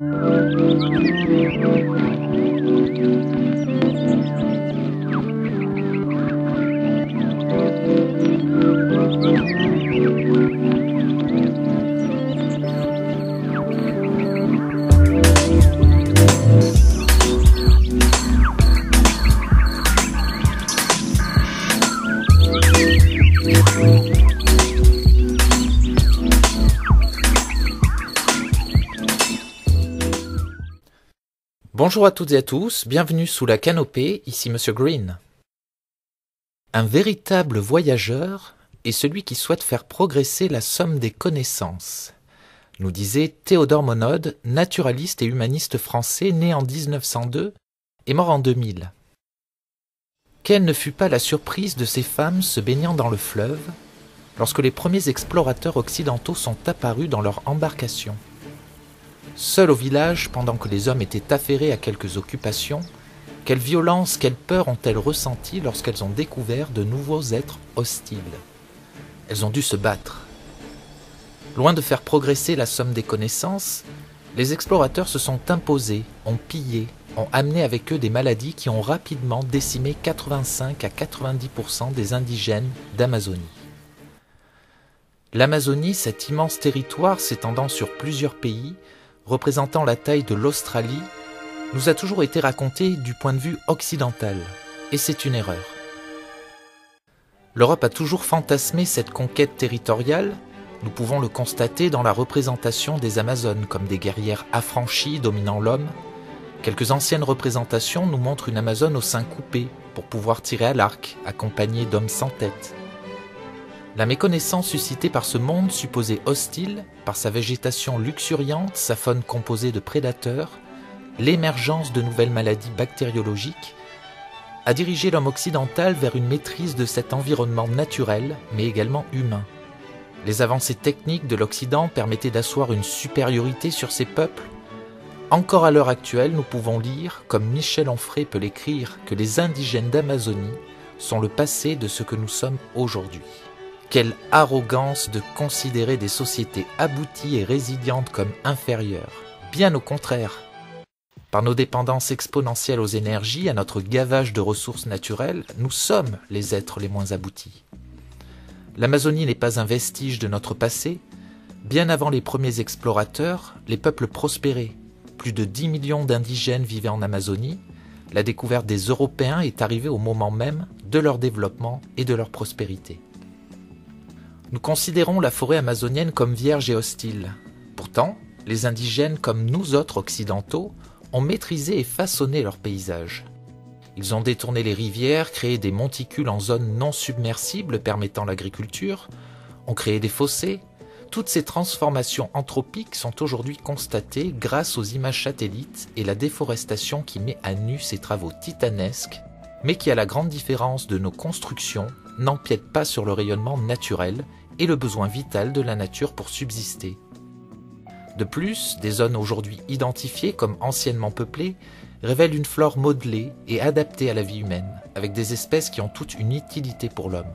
Thank you. Bonjour à toutes et à tous, bienvenue sous la canopée, ici Monsieur Green. Un véritable voyageur est celui qui souhaite faire progresser la somme des connaissances, nous disait Théodore Monod, naturaliste et humaniste français né en 1902 et mort en 2000. Quelle ne fut pas la surprise de ces femmes se baignant dans le fleuve lorsque les premiers explorateurs occidentaux sont apparus dans leur embarcation Seuls au village, pendant que les hommes étaient affairés à quelques occupations, quelle violence, quelle peur ont-elles ressenti lorsqu'elles ont découvert de nouveaux êtres hostiles? Elles ont dû se battre. Loin de faire progresser la somme des connaissances, les explorateurs se sont imposés, ont pillé, ont amené avec eux des maladies qui ont rapidement décimé 85 à 90% des indigènes d'Amazonie. L'Amazonie, cet immense territoire s'étendant sur plusieurs pays, représentant la taille de l'Australie, nous a toujours été raconté du point de vue occidental, et c'est une erreur. L'Europe a toujours fantasmé cette conquête territoriale, nous pouvons le constater dans la représentation des Amazones comme des guerrières affranchies dominant l'homme. Quelques anciennes représentations nous montrent une Amazone au sein coupé pour pouvoir tirer à l'arc, accompagnée d'hommes sans tête. La méconnaissance suscitée par ce monde supposé hostile, par sa végétation luxuriante, sa faune composée de prédateurs, l'émergence de nouvelles maladies bactériologiques, a dirigé l'homme occidental vers une maîtrise de cet environnement naturel, mais également humain. Les avancées techniques de l'Occident permettaient d'asseoir une supériorité sur ces peuples. Encore à l'heure actuelle, nous pouvons lire, comme Michel Onfray peut l'écrire, que les indigènes d'Amazonie sont le passé de ce que nous sommes aujourd'hui. Quelle arrogance de considérer des sociétés abouties et résilientes comme inférieures. Bien au contraire. Par nos dépendances exponentielles aux énergies, à notre gavage de ressources naturelles, nous sommes les êtres les moins aboutis. L'Amazonie n'est pas un vestige de notre passé. Bien avant les premiers explorateurs, les peuples prospéraient. Plus de 10 millions d'indigènes vivaient en Amazonie. La découverte des Européens est arrivée au moment même de leur développement et de leur prospérité. Nous considérons la forêt amazonienne comme vierge et hostile. Pourtant, les indigènes, comme nous autres occidentaux, ont maîtrisé et façonné leur paysage. Ils ont détourné les rivières, créé des monticules en zones non submersibles permettant l'agriculture, ont créé des fossés. Toutes ces transformations anthropiques sont aujourd'hui constatées grâce aux images satellites et la déforestation qui met à nu ces travaux titanesques, mais qui, à la grande différence de nos constructions, n'empiète pas sur le rayonnement naturel et le besoin vital de la nature pour subsister. De plus, des zones aujourd'hui identifiées comme anciennement peuplées révèlent une flore modelée et adaptée à la vie humaine, avec des espèces qui ont toutes une utilité pour l'homme.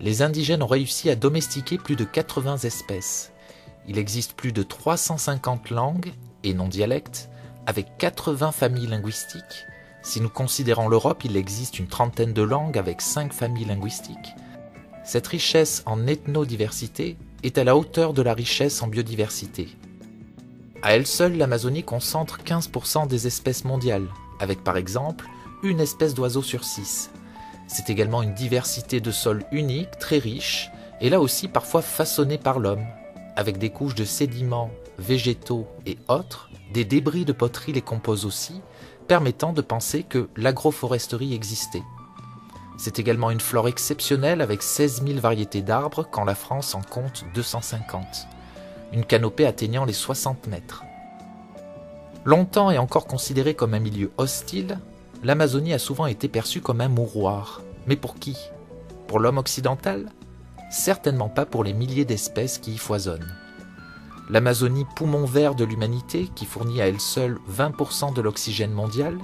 Les indigènes ont réussi à domestiquer plus de 80 espèces. Il existe plus de 350 langues, et non dialectes, avec 80 familles linguistiques. Si nous considérons l'Europe, il existe une trentaine de langues avec 5 familles linguistiques. Cette richesse en ethnodiversité est à la hauteur de la richesse en biodiversité. À elle seule, l'Amazonie concentre 15% des espèces mondiales, avec par exemple une espèce d'oiseau sur six. C'est également une diversité de sols unique, très riche, et là aussi parfois façonnée par l'homme, avec des couches de sédiments, végétaux et autres, des débris de poteries les composent aussi, permettant de penser que l'agroforesterie existait. C'est également une flore exceptionnelle avec 16 000 variétés d'arbres quand la France en compte 250, une canopée atteignant les 60 mètres. Longtemps et encore considérée comme un milieu hostile, l'Amazonie a souvent été perçue comme un mouroir. Mais pour qui? Pour l'homme occidental? Certainement pas pour les milliers d'espèces qui y foisonnent. L'Amazonie, poumon vert de l'humanité, qui fournit à elle seule 20% de l'oxygène mondial,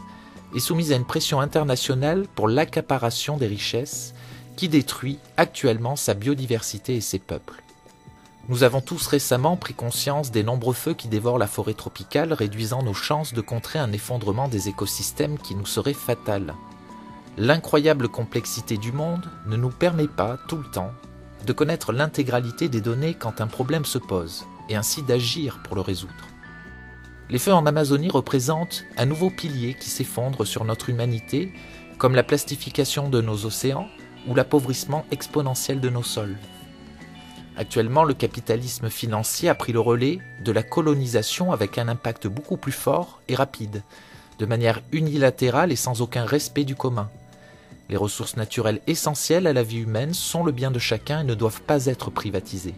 est soumise à une pression internationale pour l'accaparation des richesses qui détruit actuellement sa biodiversité et ses peuples. Nous avons tous récemment pris conscience des nombreux feux qui dévorent la forêt tropicale, réduisant nos chances de contrer un effondrement des écosystèmes qui nous serait fatal. L'incroyable complexité du monde ne nous permet pas, tout le temps, de connaître l'intégralité des données quand un problème se pose, et ainsi d'agir pour le résoudre. Les feux en Amazonie représentent un nouveau pilier qui s'effondre sur notre humanité, comme la plastification de nos océans ou l'appauvrissement exponentiel de nos sols. Actuellement, le capitalisme financier a pris le relais de la colonisation avec un impact beaucoup plus fort et rapide, de manière unilatérale et sans aucun respect du commun. Les ressources naturelles essentielles à la vie humaine sont le bien de chacun et ne doivent pas être privatisées.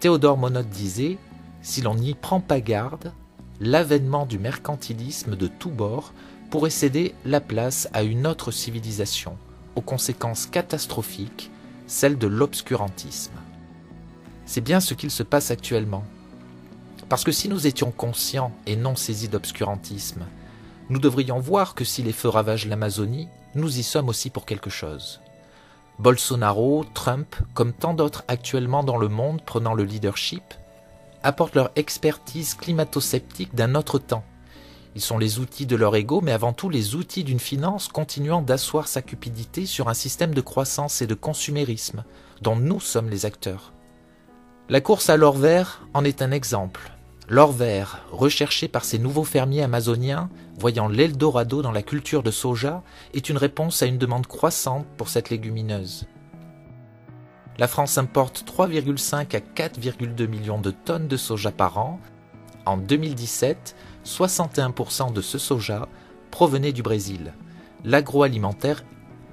Théodore Monod disait Si l'on n'y prend pas garde, l'avènement du mercantilisme de tous bords pourrait céder la place à une autre civilisation, aux conséquences catastrophiques, celle de l'obscurantisme. C'est bien ce qu'il se passe actuellement. Parce que si nous étions conscients et non saisis d'obscurantisme, nous devrions voir que si les feux ravagent l'Amazonie, nous y sommes aussi pour quelque chose. Bolsonaro, Trump, comme tant d'autres actuellement dans le monde prenant le leadership, apportent leur expertise climato-sceptique d'un autre temps. Ils sont les outils de leur ego, mais avant tout les outils d'une finance continuant d'asseoir sa cupidité sur un système de croissance et de consumérisme dont nous sommes les acteurs. La course à l'or vert en est un exemple. L'or vert, recherché par ces nouveaux fermiers amazoniens, voyant l'Eldorado dans la culture de soja, est une réponse à une demande croissante pour cette légumineuse. La France importe 3,5 à 4,2 millions de tonnes de soja par an. En 2017, 61% de ce soja provenait du Brésil. L'agroalimentaire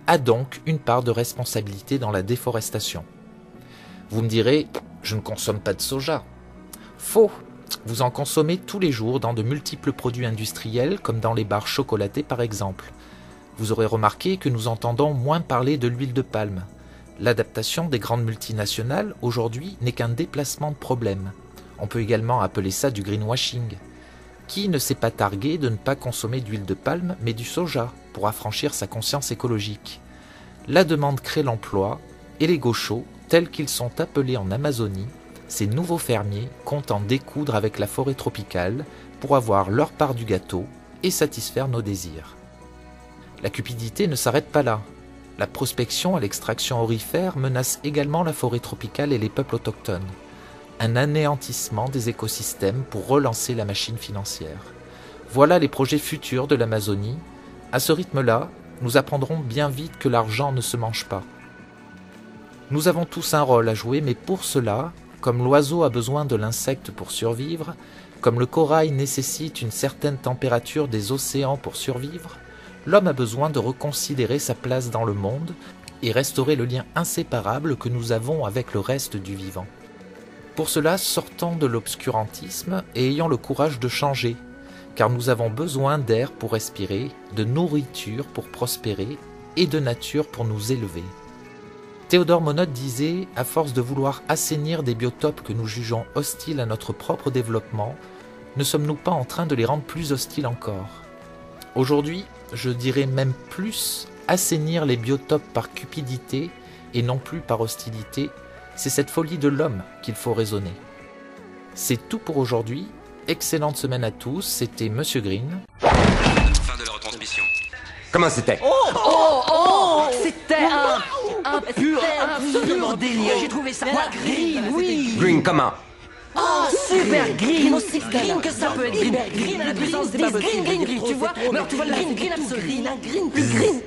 a donc une part de responsabilité dans la déforestation. Vous me direz, je ne consomme pas de soja. Faux, vous en consommez tous les jours dans de multiples produits industriels, comme dans les barres chocolatées par exemple. Vous aurez remarqué que nous entendons moins parler de l'huile de palme. L'adaptation des grandes multinationales aujourd'hui n'est qu'un déplacement de problème. On peut également appeler ça du greenwashing. Qui ne s'est pas targué de ne pas consommer d'huile de palme mais du soja pour affranchir sa conscience écologique? La demande crée l'emploi et les gauchos, tels qu'ils sont appelés en Amazonie, ces nouveaux fermiers comptent en découdre avec la forêt tropicale pour avoir leur part du gâteau et satisfaire nos désirs. La cupidité ne s'arrête pas là. La prospection à l'extraction aurifère menace également la forêt tropicale et les peuples autochtones. Un anéantissement des écosystèmes pour relancer la machine financière. Voilà les projets futurs de l'Amazonie. À ce rythme-là, nous apprendrons bien vite que l'argent ne se mange pas. Nous avons tous un rôle à jouer, mais pour cela, comme l'oiseau a besoin de l'insecte pour survivre, comme le corail nécessite une certaine température des océans pour survivre, l'homme a besoin de reconsidérer sa place dans le monde et restaurer le lien inséparable que nous avons avec le reste du vivant. Pour cela, sortons de l'obscurantisme et ayons le courage de changer, car nous avons besoin d'air pour respirer, de nourriture pour prospérer et de nature pour nous élever. Théodore Monod disait À force de vouloir assainir des biotopes que nous jugeons hostiles à notre propre développement, ne sommes-nous pas en train de les rendre plus hostiles encore? Aujourd'hui, je dirais même plus assainir les biotopes par cupidité et non plus par hostilité, c'est cette folie de l'homme qu'il faut raisonner. C'est tout pour aujourd'hui. Excellente semaine à tous. C'était Monsieur Green. Fin de la retransmission. Comment c'était? Oh, oh, oh C'était un, un pur, un pur délire. J'ai trouvé ça. Moi, green, oui. Green comment? Oh, super green, aussi green que ça peut être green. Green à la puissance des green, green, green, tu vois. Mais tu vois le green, green absolu. Green, green, green.